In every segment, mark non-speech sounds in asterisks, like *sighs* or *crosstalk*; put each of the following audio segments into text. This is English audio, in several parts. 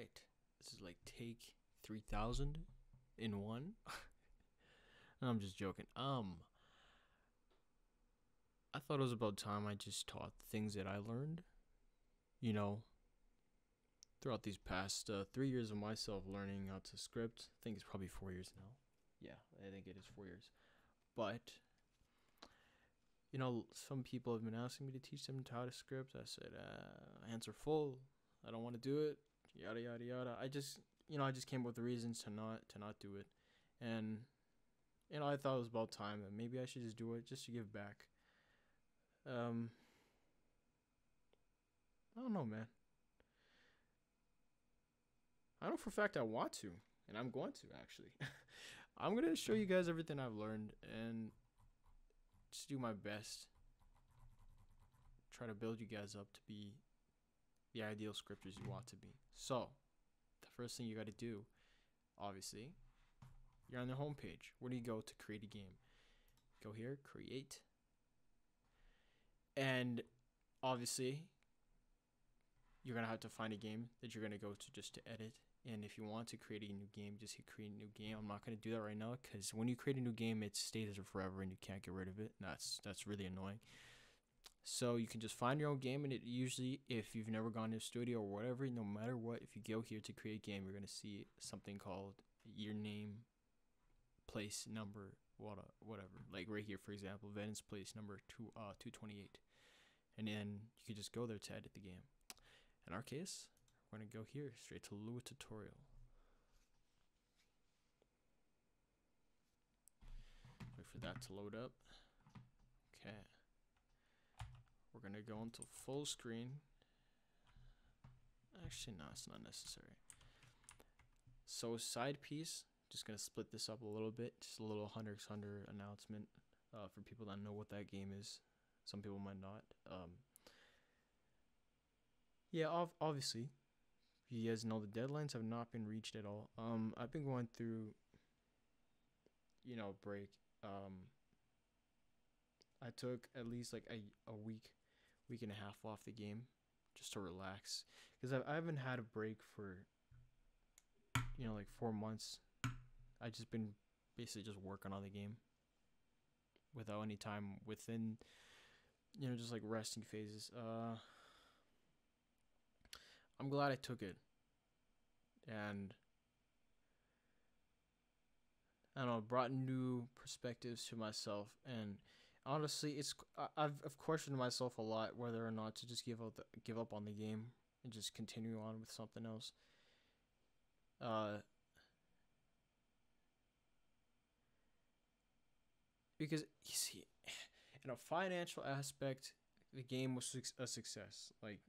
right. This is like take 3000 in one. *laughs* I'm just joking. Um I thought it was about time I just taught things that I learned. You know, throughout these past uh, three years of myself learning how to script. I think it's probably four years now. Yeah, I think it is four years. But you know, some people have been asking me to teach them how to script. I said, uh, hands are full. I don't want to do it. Yada yada yada. I just, you know, I just came up with reasons to not to not do it, and you know, I thought it was about time that maybe I should just do it just to give back. Um, I don't know, man. I know for a fact I want to, and I'm going to actually. *laughs* I'm gonna show you guys everything I've learned and just do my best. Try to build you guys up to be the ideal scripters you want to be. So, the first thing you got to do, obviously, you're on the home page. Where do you go to create a game? Go here, create. And obviously, you're going to have to find a game that you're going to go to just to edit. And if you want to create a new game, just hit create a new game. I'm not going to do that right now because when you create a new game, it stays there forever and you can't get rid of it. That's that's really annoying. So you can just find your own game, and it usually, if you've never gone to a studio or whatever, no matter what, if you go here to create a game, you're gonna see something called your name, place, number, what whatever. Like right here, for example, Vedden's place number two uh two twenty eight, and then you can just go there to edit the game. In our case, we're gonna go here straight to Lua tutorial. Wait for that to load up. Okay. We're gonna go into full screen. Actually, no, it's not necessary. So side piece, just gonna split this up a little bit. Just a little Hunter x Hunter announcement uh, for people that know what that game is. Some people might not. Um, yeah, ov- obviously, you guys know the deadlines have not been reached at all. Um, I've been going through, you know, break. Um, I took at least like a, a week, week and a half off the game just to relax because I, I haven't had a break for, you know, like four months. I just been basically just working on the game without any time within, you know, just like resting phases. Uh, I'm glad I took it. And I don't know, brought new perspectives to myself and honestly, it's I've questioned myself a lot whether or not to just give up the, give up on the game and just continue on with something else. Uh because you see *sighs* in a financial aspect, the game was a success. Like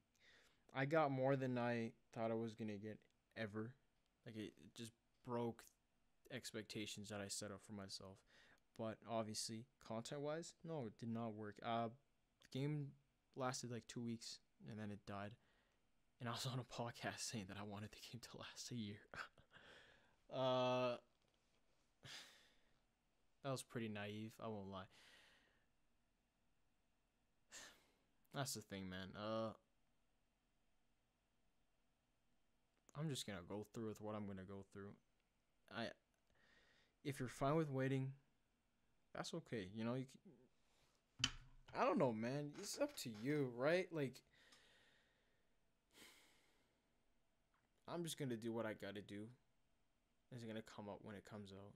I got more than I thought I was gonna get ever. Like it just broke expectations that I set up for myself. But obviously, content wise, no, it did not work. Uh, the game lasted like two weeks and then it died. And I was *laughs* on a podcast saying that I wanted the game to last a year. *laughs* uh, *sighs* that was pretty naive. I won't lie. *sighs* That's the thing, man. Uh, I'm just gonna go through with what I'm gonna go through. I, if you're fine with waiting, that's okay. You know, you. Can, I don't know, man. It's up to you, right? Like, I'm just gonna do what I gotta do. It's gonna come up when it comes out.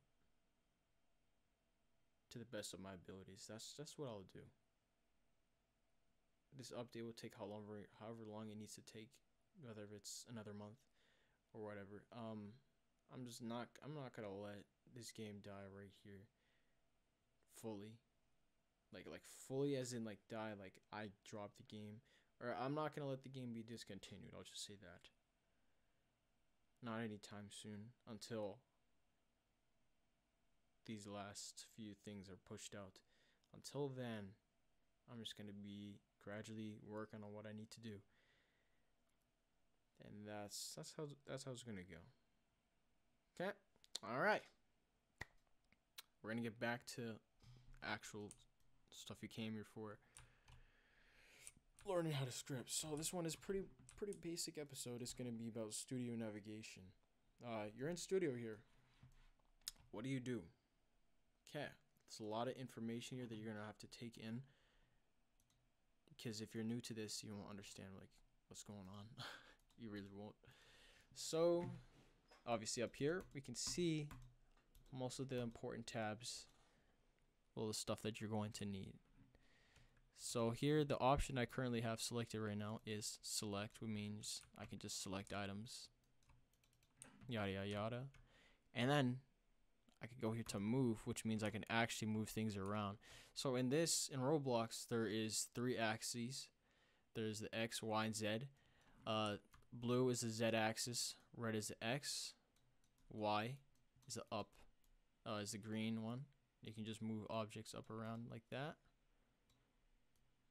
To the best of my abilities. That's that's what I'll do. This update will take how long, however long it needs to take, whether it's another month or whatever. Um, I'm just not. I'm not gonna let this game die right here. Fully. Like like fully as in like die like I dropped the game or I'm not gonna let the game be discontinued. I'll just say that. Not anytime soon until these last few things are pushed out. Until then, I'm just gonna be gradually working on what I need to do and that's that's how that's how it's gonna go. Okay, all right. We're gonna get back to actual stuff you came here for. Learning how to script. So this one is pretty pretty basic episode. It's gonna be about studio navigation. Uh, you're in studio here. What do you do? Okay, there's a lot of information here that you're gonna have to take in. Because if you're new to this, you won't understand like what's going on. *laughs* you really won't. So, obviously up here we can see most of the important tabs. Well, the stuff that you're going to need. So here, the option I currently have selected right now is select, which means I can just select items, yada yada yada. And then I could go here to move, which means I can actually move things around. So in this, in Roblox, there is three axes. There's the X, Y, and Z. Uh, blue is the Z axis, red is the X, Y is the up, uh, is the green one. You can just move objects up around like that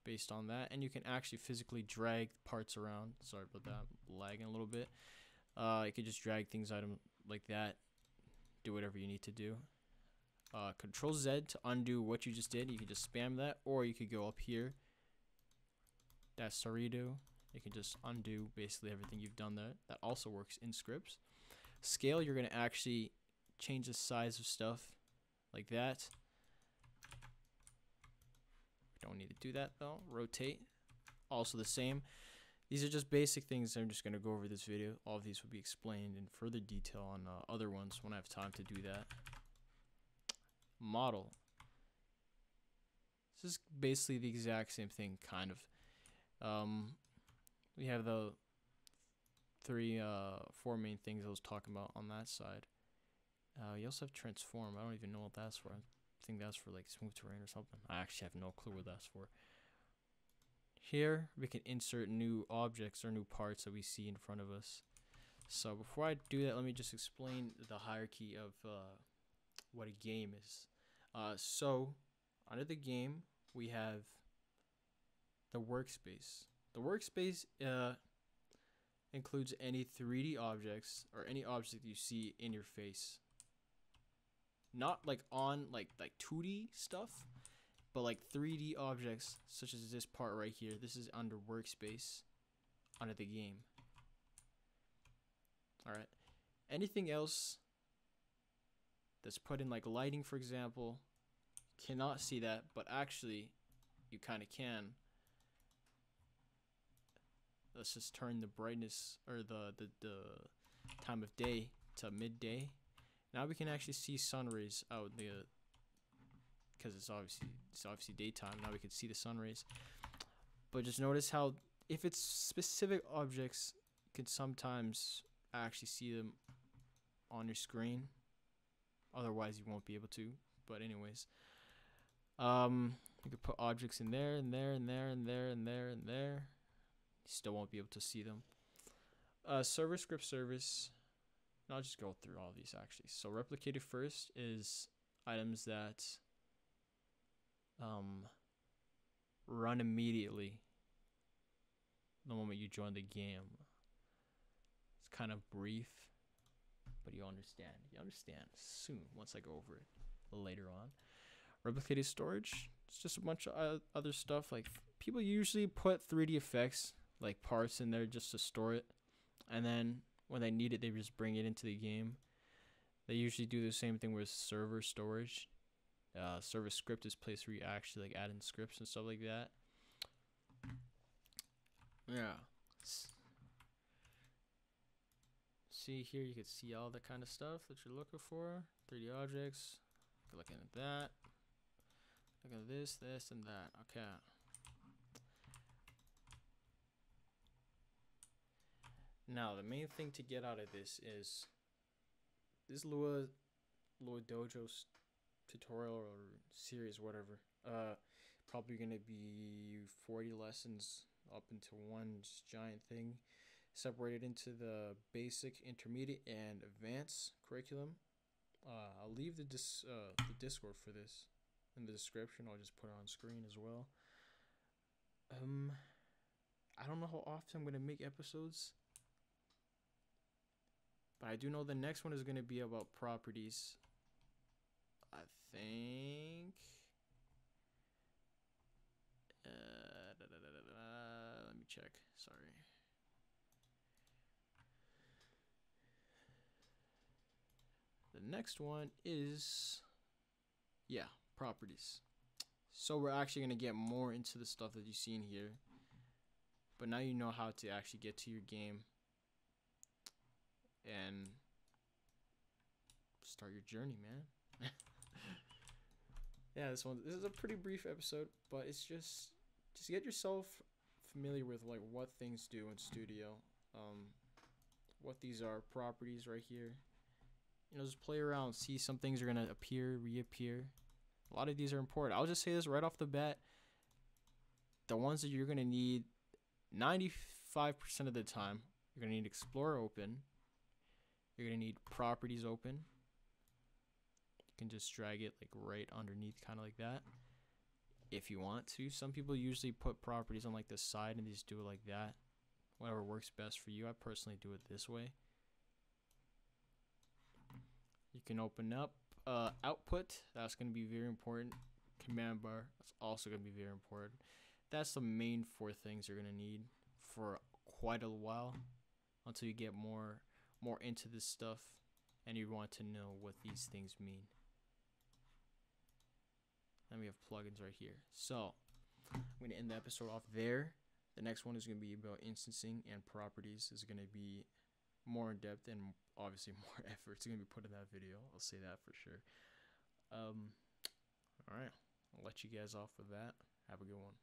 based on that. And you can actually physically drag parts around. Sorry about that lagging a little bit. Uh, you can just drag things item like that. Do whatever you need to do. Uh, control Z to undo what you just did. You can just spam that or you could go up here. That's redo you can just undo basically everything you've done there. That also works in scripts. Scale you're going to actually change the size of stuff like that don't need to do that though. Rotate, also the same. These are just basic things I'm just going to go over this video. All of these will be explained in further detail on uh, other ones when I have time to do that. Model. This is basically the exact same thing, kind of. Um, we have the three, uh, four main things I was talking about on that side. Uh, you also have transform. I don't even know what that's for I think that's for like smooth terrain or something. I actually have no clue what that's for. Here, we can insert new objects or new parts that we see in front of us. So before I do that, let me just explain the hierarchy of uh, what a game is. Uh, so, under the game, we have the workspace. The workspace uh, includes any 3D objects or any object you see in your face not like on like like 2D stuff, but like 3D objects such as this part right here. This is under workspace under the game. All right. Anything else that's put in like lighting for example, cannot see that, but actually you kind of can. Let's just turn the brightness or the, the the time of day to midday now we can actually see sun rays out the because it's obviously it's obviously daytime. Now we can see the sun rays. But just notice how if it's specific objects, you can sometimes actually see them on your screen. Otherwise, you won't be able to. But anyways, um, you could put objects in there, and there, and there, and there, and there, and there. You still won't be able to see them. Uh, server script service I'll just go through all these actually. So replicated first is items that um, run immediately the moment you join the game. It's kind of brief, but you understand. You understand soon once I go over it later on. Replicated storage, it's just a bunch of other stuff. Like people usually put 3D effects, like parts in there just to store it. And then when they need it, they just bring it into the game. They usually do the same thing with server storage. Uh, server script is place where you actually like add in scripts and stuff like that. Yeah. See here, you can see all the kind of stuff that you're looking for. 3D objects. Looking at that. Look at this, this, and that. Okay. Now, the main thing to get out of this is this Lua Lua Dojo tutorial or series, whatever. Uh, probably gonna be 40 lessons up into one giant thing, separated into the basic, intermediate, and advanced curriculum. Uh, I'll leave the dis uh, the Discord for this in the description. I'll just put it on screen as well. Um, I don't know how often I'm gonna make episodes. But I do know the next one is going to be about properties. I think. Uh, da, da, da, let me check. Sorry. The next one is, yeah, properties. So we're actually going to get more into the stuff that you see in here. But now you know how to actually get to your game and start your journey, man. *laughs* yeah, this one this is a pretty brief episode, but it's just just get yourself familiar with like what things do in studio. Um what these are properties right here. You know, just play around, see some things are gonna appear, reappear. A lot of these are important. I'll just say this right off the bat. The ones that you're gonna need 95% of the time, you're gonna need Explorer open. You're gonna need properties open. You can just drag it like right underneath, kind of like that. If you want to, some people usually put properties on like the side and just do it like that. Whatever works best for you. I personally do it this way. You can open up uh, output. That's going to be very important. Command bar. That's also going to be very important. That's the main four things you're going to need for quite a while until you get more more into this stuff and you want to know what these things mean. Then we have plugins right here. So I'm going to end the episode off there. The next one is going to be about instancing and properties. is going to be more in depth and obviously *laughs* more effort. is going to be put in that video. I'll say that for sure. Um, all right. I'll let you guys off with that. Have a good one.